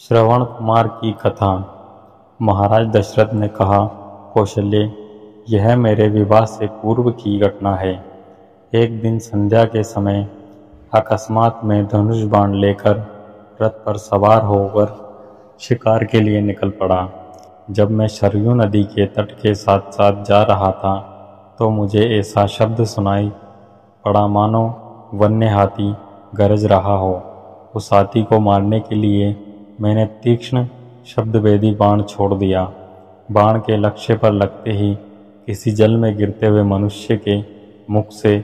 श्रवण कुमार की कथा। महाराज दशरथ ने कहा, कौशल्य, यह मेरे विवाह से पूर्व की घटना है। एक दिन संध्या के समय अकस्मात में धनुष बाण लेकर रथ पर सवार होकर शिकार के लिए निकल पड़ा। जब मैं सरयू नदी के तट के साथ साथ जा रहा था तो मुझे ऐसा शब्द सुनाई पड़ा, मानो वन्य हाथी गरज रहा हो। उस हाथी को मारने के लिए मैंने तीक्ष्ण शब्दवेदी बाण छोड़ दिया। बाण के लक्ष्य पर लगते ही किसी जल में गिरते हुए मनुष्य के मुख से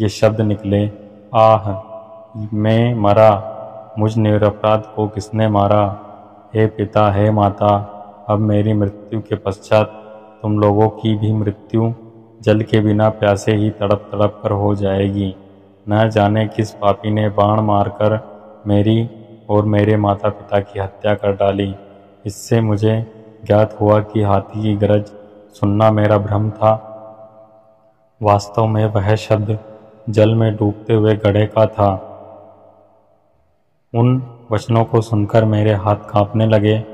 ये शब्द निकले, आह, मैं मरा, मुझ निरपराध को किसने मारा? हे पिता, हे माता, अब मेरी मृत्यु के पश्चात तुम लोगों की भी मृत्यु जल के बिना प्यासे ही तड़प तड़प कर हो जाएगी। न जाने किस पापी ने बाण मारकर मेरी और मेरे माता पिता की हत्या कर डाली। इससे मुझे ज्ञात हुआ कि हाथी की गरज सुनना मेरा भ्रम था। वास्तव में वह शब्द जल में डूबते हुए गढ़े का था। उन वचनों को सुनकर मेरे हाथ कांपने लगे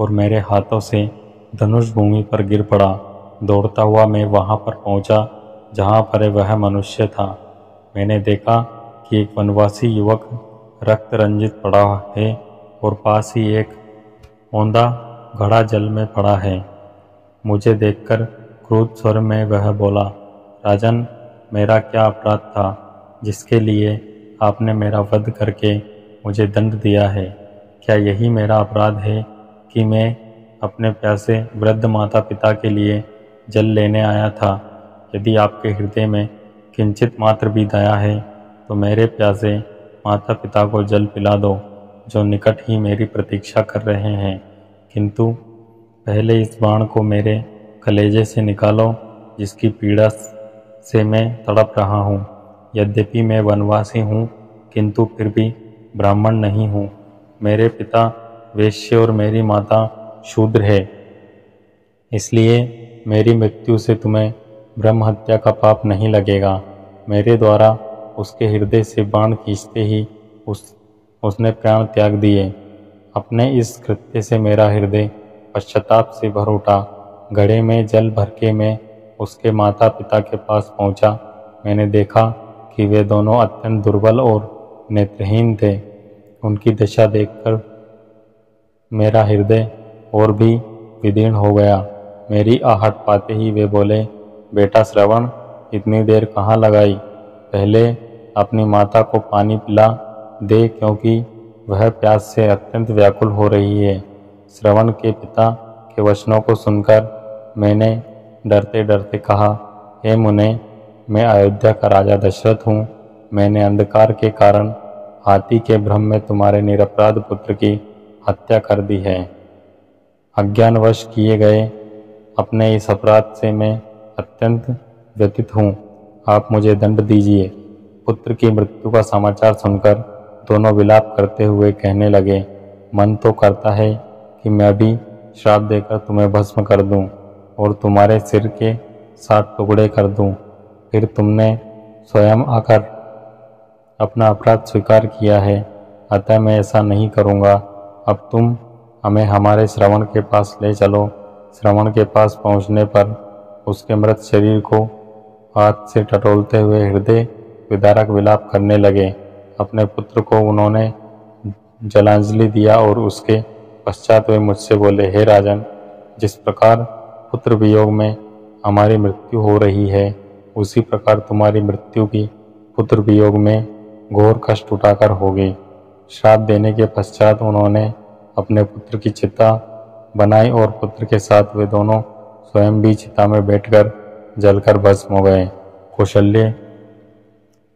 और मेरे हाथों से धनुष भूमि पर गिर पड़ा। दौड़ता हुआ मैं वहाँ पर पहुँचा, जहाँ पर वह मनुष्य था। मैंने देखा कि एक वनवासी युवक रक्त रंजित पड़ा है और पास ही एक औंधा घड़ा जल में पड़ा है। मुझे देखकर क्रोध स्वर में वह बोला, राजन, मेरा क्या अपराध था जिसके लिए आपने मेरा वध करके मुझे दंड दिया है? क्या यही मेरा अपराध है कि मैं अपने प्यासे वृद्ध माता पिता के लिए जल लेने आया था? यदि आपके हृदय में किंचित मात्र भी दया है तो मेरे प्यासे माता पिता को जल पिला दो, जो निकट ही मेरी प्रतीक्षा कर रहे हैं। किंतु पहले इस बाण को मेरे कलेजे से निकालो, जिसकी पीड़ा से मैं तड़प रहा हूँ। यद्यपि मैं वनवासी हूँ, किंतु फिर भी ब्राह्मण नहीं हूँ। मेरे पिता वेश्य और मेरी माता शूद्र है। इसलिए मेरी मृत्यु से तुम्हें ब्रह्म हत्या का पाप नहीं लगेगा। मेरे द्वारा उसके हृदय से बाण खींचते ही उस, उसने प्राण त्याग दिए। अपने इस कृत्य से मेरा हृदय पश्चाताप से भर उठा। घड़े में, जल भर के मैं उसके माता पिता के पास पहुँचा। मैंने देखा कि वे दोनों अत्यंत दुर्बल और नेत्रहीन थे। उनकी दशा देखकर मेरा हृदय और भी विदीर्ण हो गया। मेरी आहट पाते ही वे बोले, बेटा श्रवण, इतनी देर कहाँ लगाई? पहले अपनी माता को पानी पिला दे क्योंकि वह प्यास से अत्यंत व्याकुल हो रही है। श्रवण के पिता के वचनों को सुनकर मैंने डरते डरते कहा, हे मुने, मैं अयोध्या का राजा दशरथ हूँ। मैंने अंधकार के कारण हाथी के भ्रम में तुम्हारे निरपराध पुत्र की हत्या कर दी है। अज्ञानवश किए गए अपने इस अपराध से मैं अत्यंत व्यतीत हूँ। आप मुझे दंड दीजिए। पुत्र की मृत्यु का समाचार सुनकर दोनों विलाप करते हुए कहने लगे, मन तो करता है कि मैं भी श्राप देकर तुम्हें भस्म कर दूँ और तुम्हारे सिर के साथ टुकड़े कर दूँ। फिर तुमने स्वयं आकर अपना अपराध स्वीकार किया है। अतः मैं ऐसा नहीं करूँगा। अब तुम हमें हमारे श्रवण के पास ले चलो। श्रवण के पास पहुँचने पर उसके मृत शरीर को हाथ से टटोलते हुए हृदय विदारक विलाप करने लगे। अपने पुत्र को उन्होंने जलांजलि दिया और उसके पश्चात वे मुझसे बोले, हे राजन, जिस प्रकार पुत्र वियोग में हमारी मृत्यु हो रही है, उसी प्रकार तुम्हारी मृत्यु की पुत्र वियोग में घोर कष्ट उठाकर होगी। श्राप देने के पश्चात उन्होंने अपने पुत्र की चिता बनाई और पुत्र के साथ वे दोनों स्वयं भी चिता में बैठकर जलकर भस्म हो गए। कौशल्य,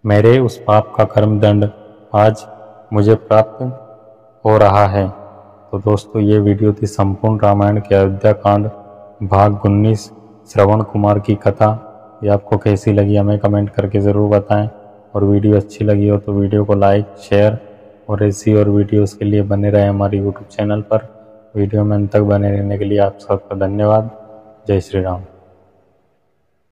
मेरे उस पाप का कर्म दंड आज मुझे प्राप्त हो रहा है। तो दोस्तों, ये वीडियो थी संपूर्ण रामायण के अयोध्या कांड भाग उन्नीस, श्रवण कुमार की कथा। ये आपको कैसी लगी हमें कमेंट करके ज़रूर बताएँ। और वीडियो अच्छी लगी हो तो वीडियो को लाइक, शेयर और ऐसी और वीडियोस के लिए बने रहे हमारे यूट्यूब चैनल पर। वीडियो में अंत तक बने रहने के लिए आप सबका धन्यवाद। जय श्री राम।